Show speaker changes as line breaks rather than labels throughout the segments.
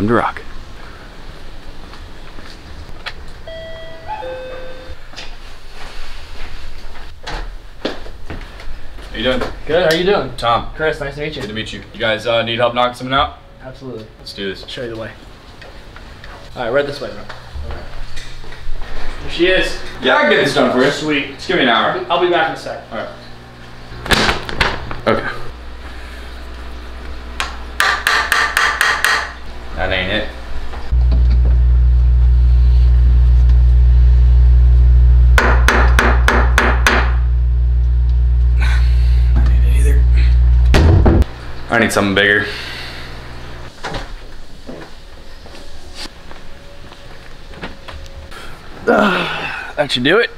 Time to rock. How you doing?
Good, how you doing?
Tom.
Chris, nice to meet you.
Good to meet you. You guys uh, need help knocking something out?
Absolutely.
Let's do this.
Show you the way. All right, right this way, bro. There she is.
Yeah, I can get this done for you.
Sweet.
Just give me an hour.
I'll be back in a sec.
All right. Okay. That ain't it. That ain't it either. I need something bigger. that should do it.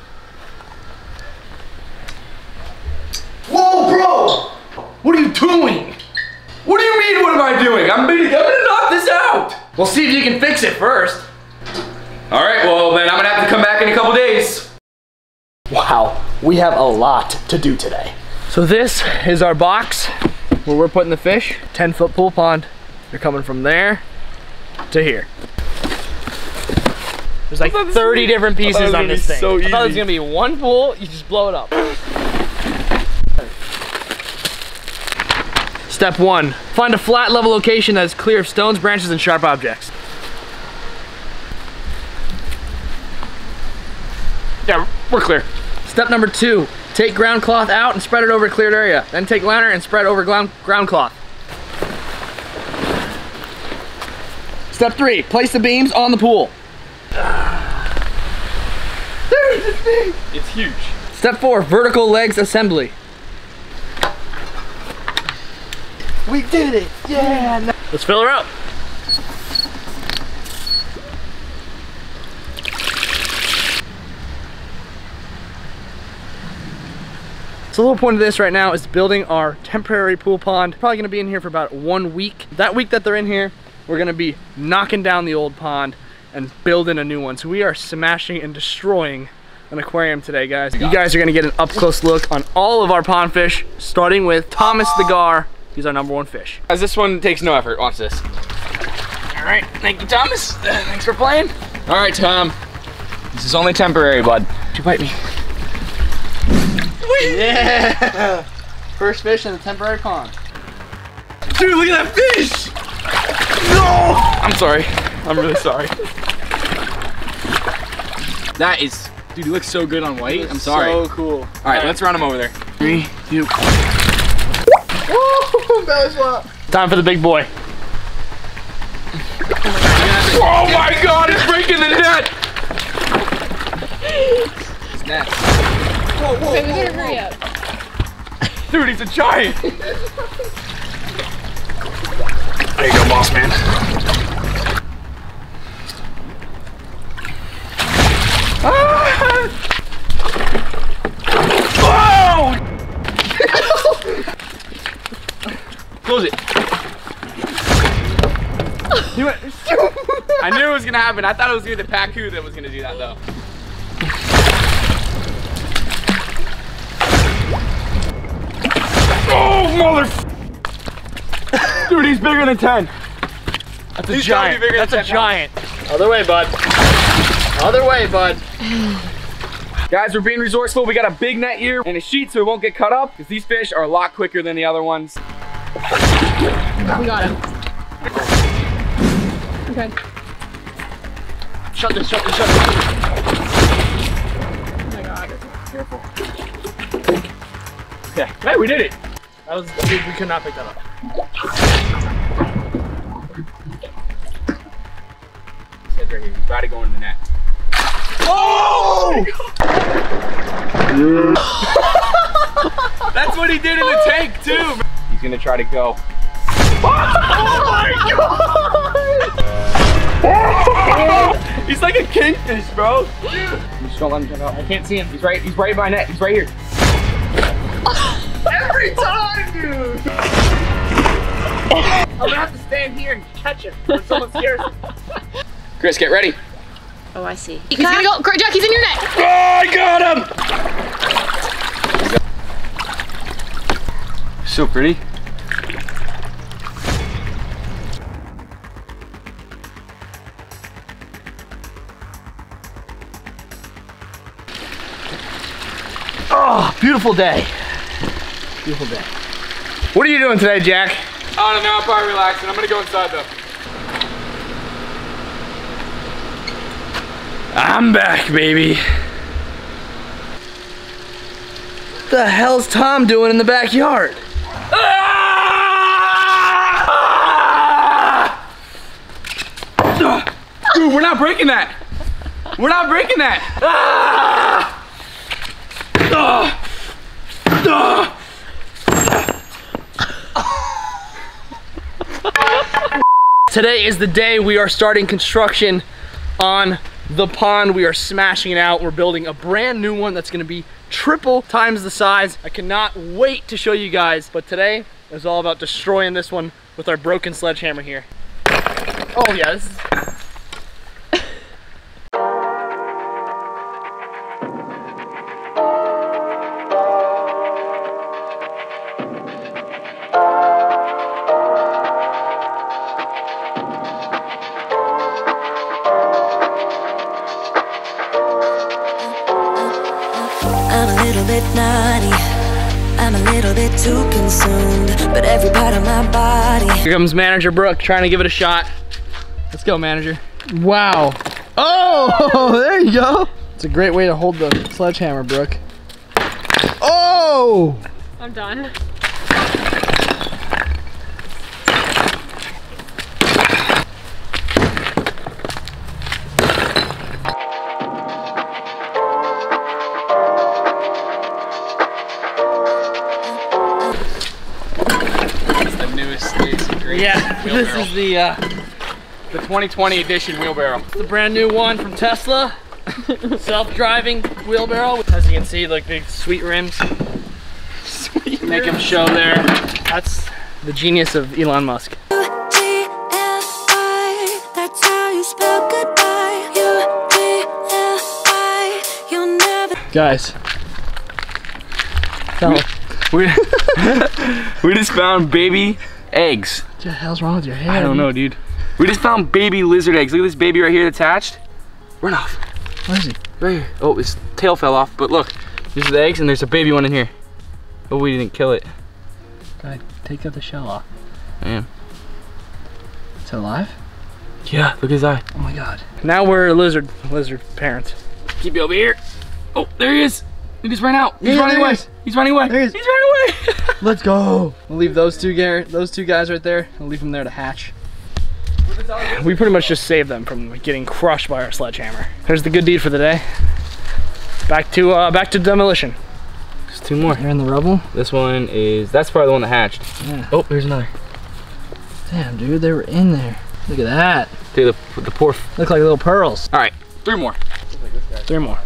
Whoa, bro! What are you doing?
What do you mean, what am I doing? I'm gonna, I'm gonna knock this out.
We'll see if you can fix it first.
All right, well then I'm gonna have to come back in a couple days.
Wow, we have a lot to do today. So this is our box where we're putting the fish. 10 foot pool pond. They're coming from there to here. There's like 30 different pieces on this thing.
so
I thought it was gonna be one pool, you just blow it up. Step one, find a flat level location that is clear of stones, branches, and sharp objects. Yeah, we're clear. Step number two, take ground cloth out and spread it over a cleared area. Then take liner and spread over ground, ground cloth. Step three, place the beams on the pool. There's this thing!
It's huge.
Step four, vertical legs assembly. We did it, yeah. Let's fill her up. So the little point of this right now is building our temporary pool pond. Probably gonna be in here for about one week. That week that they're in here, we're gonna be knocking down the old pond and building a new one. So we are smashing and destroying an aquarium today, guys. You guys are gonna get an up close look on all of our pond fish, starting with Thomas the Gar. He's our number one fish.
As this one takes no effort. Watch this.
All right, thank you, Thomas. Thanks for playing.
All right, Tom. This is only temporary, bud.
Did you bite me? Yeah! First fish in the temporary pond.
Dude, look at that fish! No! I'm sorry. I'm really sorry. That is, dude, he looks so good on white. I'm sorry.
So cool.
All right, let's run him over there.
Three, two. Woo! Belly flop. Time for the big boy.
Oh my God! It's breaking the net.
Wait, we gotta hurry up.
Dude, he's a giant. There you go, boss man. Ah! Close it. He went- I knew it was gonna happen. I thought it was gonna be the Pacu that was gonna do that though. Oh, mother! Dude, he's bigger than 10.
That's a
He's gotta be
giant.
bigger than
That's a
10
giant. Other way, bud. Other way, bud.
Guys, we're being resourceful. We got a big net here and a sheet so it won't get cut up because these fish are a lot quicker than the other ones.
We got him. Okay.
Shut this, shut this, shut this.
Oh my god.
Careful.
Okay, hey, we did it.
That was, we, we could not pick that up.
Head's right here. You gotta go in the net.
Oh!
That's what he did in the tank too. He's gonna try to go. Oh, my god! He's like a kingfish, bro. You just don't let him jump out.
I can't see him.
He's right. He's right by net. He's right here
every time, dude! I'm gonna have to stand here and catch him when someone scares him.
Chris, get ready.
Oh, I see. He's gonna go. Jack, he's in your net.
Oh, I got him! So pretty.
Oh, beautiful day. Beautiful day. What are you doing today, Jack?
I don't know, I'm probably relaxing. I'm gonna go inside though. I'm back, baby.
What the hell's Tom doing in the backyard?
Dude, we're not breaking that. We're not breaking that. Ah! Ah! Ah!
Today is the day we are starting construction on the pond. We are smashing it out. We're building a brand new one that's gonna be triple times the size. I cannot wait to show you guys, but today is all about destroying this one with our broken sledgehammer here. Oh yeah,
bit naughty. I'm a little bit too consumed, but every part of my body.
Here comes manager Brooke trying to give it a shot. Let's go, manager. Wow. Oh, there you go. It's a great way to hold the sledgehammer, Brooke. Oh!
I'm done.
Yeah, this is the uh,
the 2020 edition wheelbarrow.
It's the brand new one from Tesla. Self-driving wheelbarrow. As you can see, like big sweet rims.
Sweet.
Make them show there. That's the genius of Elon Musk.
U-G-L-I, that's how you spell goodbye. U-G-L-I, you'll never.
Guys. Tell.
We, we just found baby eggs.
What the hell's wrong with your head?
I don't know, dude. We just found baby lizard eggs. Look at this baby right here attached. Run off.
Where is he?
Right here. Oh, his tail fell off, but look. There's the eggs and there's a baby one in here. Oh, we didn't kill it.
Guy, take out the shell off.
I am.
Is it alive?
Yeah, look at his eye.
Oh my god. Now we're a lizard lizard parents.
Keep you over here. Oh, there he is. He just ran out. He's
Yeah,
running away. He's running away.
There he is.
He's running away.
Let's go. We'll leave those two gar- those two guys right there. We'll leave them there to hatch. We pretty much just saved them from getting crushed by our sledgehammer. There's the good deed for the day. Back to uh, back to demolition.
There's two more.
They're in the rubble.
This one is, that's probably the one that hatched.
Yeah.
Oh, there's another.
Damn, dude, they were in there. Look at that.
Dude, the, the poor.
Look like little pearls.
All right, three more.
Three more.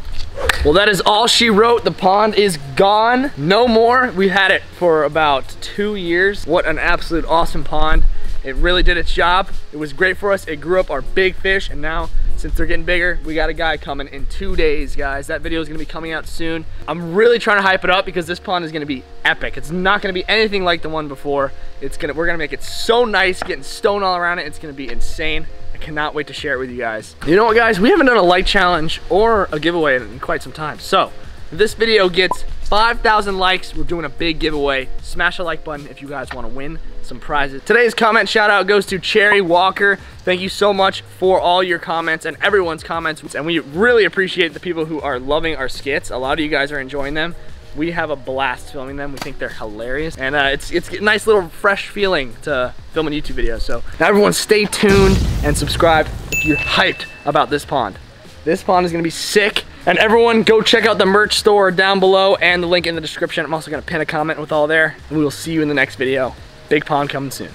Well, that is all she wrote. The pond is gone. No more. We had it for about two years. What an absolute awesome pond. It really did its job. It was great for us. It grew up our big fish, and now since they're getting bigger, we got a guy coming in two days, guys. That video is gonna be coming out soon. I'm really trying to hype it up because this pond is gonna be epic. It's not gonna be anything like the one before. It's gonna, we're gonna make it so nice, getting stone all around it. It's gonna be insane. I cannot wait to share it with you guys. You know what guys, we haven't done a like challenge or a giveaway in quite some time. So if this video gets 5,000 likes, we're doing a big giveaway. Smash the like button if you guys wanna win some prizes. Today's comment shout out goes to Cherry Walker. Thank you so much for all your comments and everyone's comments. And we really appreciate the people who are loving our skits. A lot of you guys are enjoying them. We have a blast filming them. We think they're hilarious. And uh, it's, it's a nice little fresh feeling to film a YouTube video. So now everyone stay tuned and subscribe if you're hyped about this pond. This pond is gonna be sick. And everyone go check out the merch store down below and the link in the description. I'm also gonna pin a comment with all there. And we will see you in the next video. Big pond coming soon.